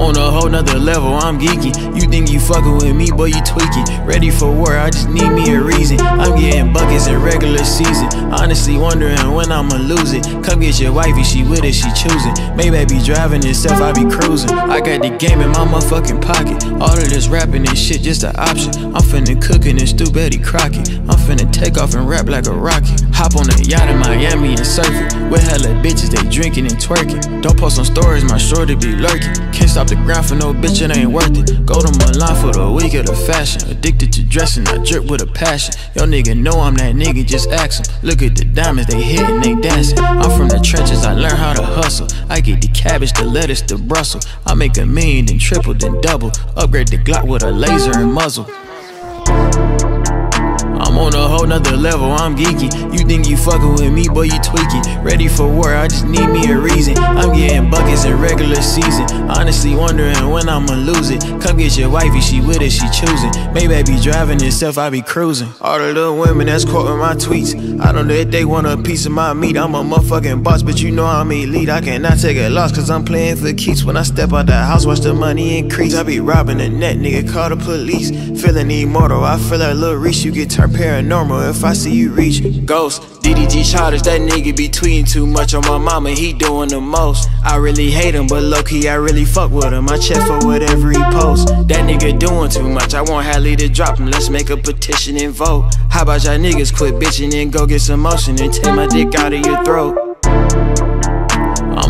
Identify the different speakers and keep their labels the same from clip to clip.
Speaker 1: on a whole nother level, I'm geeky. You think you fucking with me, boy, you tweaking. Ready for war, I just need me a reason. I'm getting buckets in regular season. Honestly, wondering when I'ma lose it. Come get your wifey, she with it, she choosing. Maybe I be driving itself, I be cruising. I got the game in my motherfucking pocket. All of this rapping and shit, just an option. I'm finna cooking and stew Betty Crocker. I'm finna take off and rap like a rocket. Hop on a yacht in Miami and surf it. With hella bitches, they drinking and twerking. Don't post on stories, my shorty be lurking. Stop the grind for no bitch, it ain't worth it. Go to Milan for the week of the fashion. Addicted to dressing, I drip with a passion. Yo nigga know I'm that nigga, just ask him. Look at the diamonds, they hitting, they dancing. I'm from the trenches, I learn how to hustle. I get the cabbage, the lettuce, the Brussels. I make a million, then triple, then double. Upgrade the Glock with a laser and muzzle. Whole nother level, I'm geeky. You think you fucking with me, boy, you tweaking. Ready for war, I just need me a reason. I'm getting buckets in regular season. Honestly, wondering when I'ma lose it. Come get your wifey, she with it, she choosing. Maybe I be driving itself, I be cruising. All the little women that's quoting my tweets. I don't know if they want a piece of my meat. I'm a motherfucking boss, but you know I'm elite. I cannot take a loss, cause I'm playing for keeps. When I step out the house, watch the money increase. I be robbing the net, nigga, call the police. Feeling immortal, I feel like Lil Reese, you get turned paranormal if I see you reach. Ghost, DDG Charters, that nigga be tweeting too much on my mama, he doing the most. I really hate him, but low key, I really fuck with him. I check for whatever he post. That nigga doing too much, I want Halle to drop him. Let's make a petition and vote. How about y'all niggas quit bitching and go get some motion and take my dick out of your throat?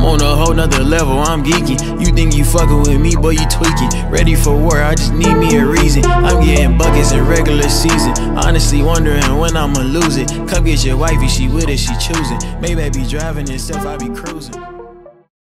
Speaker 1: I'm on a whole nother level, I'm geeky. You think you fucking with me, but you tweaking. Ready for war, I just need me a reason. I'm getting buckets in regular season. Honestly, wondering when I'ma lose it. Come get your wifey, she with it, she choosing. Maybe I be driving itself, I be cruising.